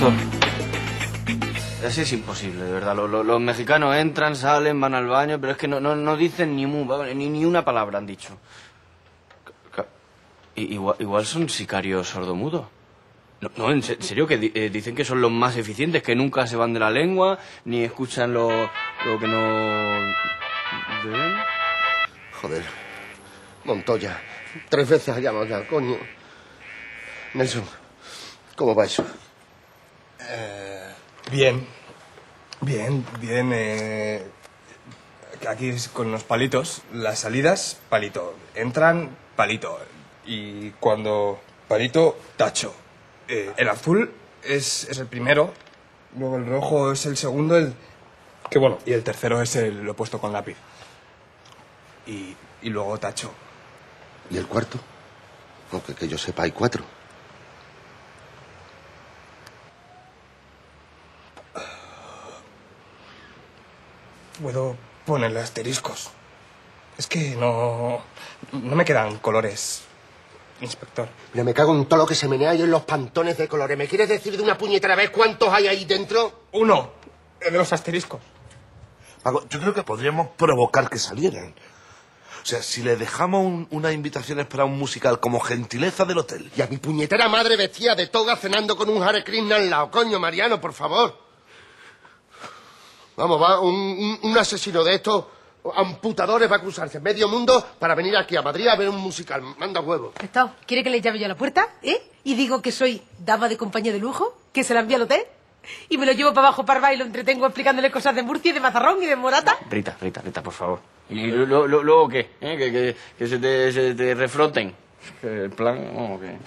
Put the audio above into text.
Doctor. Así es imposible, de verdad. Lo- lo- los mexicanos entran, salen, van al baño, pero es que no, no, no dicen ni, mu, ni, ni una palabra han dicho. Igual, igual son sicarios sordomudos. No, no, en se- serio, que di- eh, dicen que son los más eficientes, que nunca se van de la lengua, ni escuchan lo, lo que no... Joder. Montoya. Tres veces ha llamado ya, coño. Nelson, ¿cómo va eso? Bien. Bien, bien. Eh... Aquí es con los palitos. Las salidas, palito. Entran, palito. Y cuando palito, tacho. Eh, el azul es, es el primero. Luego el rojo es el segundo. El... Que bueno. Y el tercero es el lo puesto con lápiz. Y, y luego tacho. ¿Y el cuarto? Aunque que yo sepa, hay cuatro. Puedo ponerle asteriscos. Es que no. No me quedan colores, inspector. Mira, me cago en todo lo que se menea y en los pantones de colores. ¿Me quieres decir de una puñetera vez cuántos hay ahí dentro? Uno. El de los asteriscos. Paco, yo creo que podríamos provocar que salieran. O sea, si le dejamos un- unas invitaciones para un musical como gentileza del hotel. Y a mi puñetera madre vestida de toga cenando con un Hare Krishna al lado. Coño, Mariano, por favor. Vamos, va, un, un- un asesino de estos amputadores va a cruzarse medio mundo para venir aquí a Madrid a ver un musical. Manda huevo. Esto, ¿quiere que le llame yo a la puerta? ¿Eh? Y digo que soy dama de compañía de lujo, que se la envía al hotel. Y me lo llevo para abajo para y lo entretengo explicándole cosas de Murcia y de Mazarrón y de Morata. Rita, Rita, Rita, por favor. ¿Y lo- lo- lo- luego qué? ¿Eh? ¿Que, que, que se, te, se te refroten? ¿Que ¿El plan? o qué?